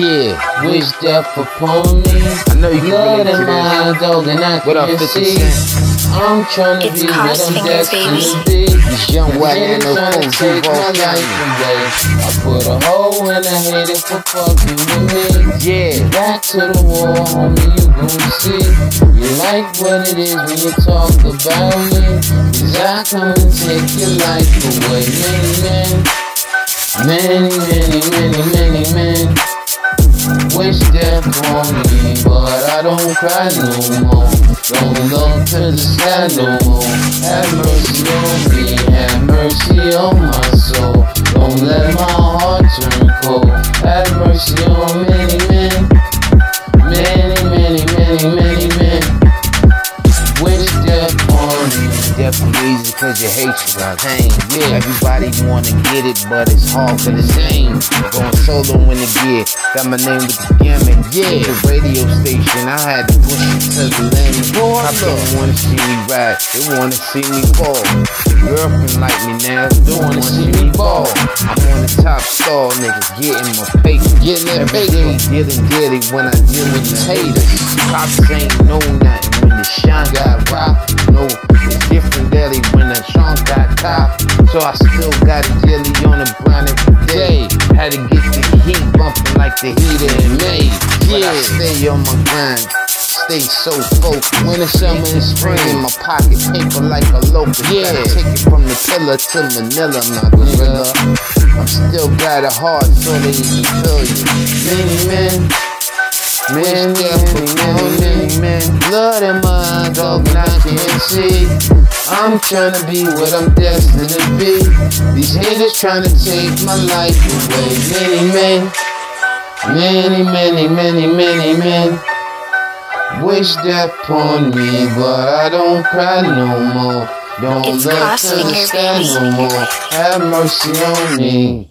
Yeah, wish death upon me. I know you can Blood relate to in my this. dog and I What up, can't 50 see. Cent? I'm trying to It's be what cross I'm destined to be. This young white Man man, no tryna phone, take Duval my life away. I put a hole in the head for fucking with me. Yeah. Back to the wall, homie, you gon' see. You like what it is when you talk about me. Cause I come and take your life away. Many men, many, many, many, many wish death on me, but I don't cry no more. Don't look to the sky no more. Have mercy on me, easy cause you hate you got pain. Yeah, everybody wanna get it, but it's hard for the same. Going solo in the gear, got my name with the gimmick. Yeah, the radio station, I had to push it to the limit. Boy, I don't wanna see me ride, they wanna see me fall. The girlfriend like me now, don't wanna see me fall. I'm on the top star, nigga, getting my paper. Getting that paper. day, dealing dirty when I deal with the haters. Cops ain't know nothing when the shine got rocked. No, different daily when the trunk got copped. So I still got a jelly on the grind every day. Had to get the heat bumping like the heater in May. But I Yeah. stay on my grind. Stay so focused. Winter, summer, and Spring in my pocket, paper like a locust. Yeah. Gotta take it from the pillar to Manila, my gorilla. I'm still got a heart so they can feel you. Many men, Man, many, yeah, many, many, many many, man. Blood in my eyes, dog, and I can't see. I'm trying to be what I'm destined to be. These haters trying to take my life away. Many men, many, many, many, many men wish death upon me, but I don't cry no more. Don't It's look to the sky no more. Have mercy on me.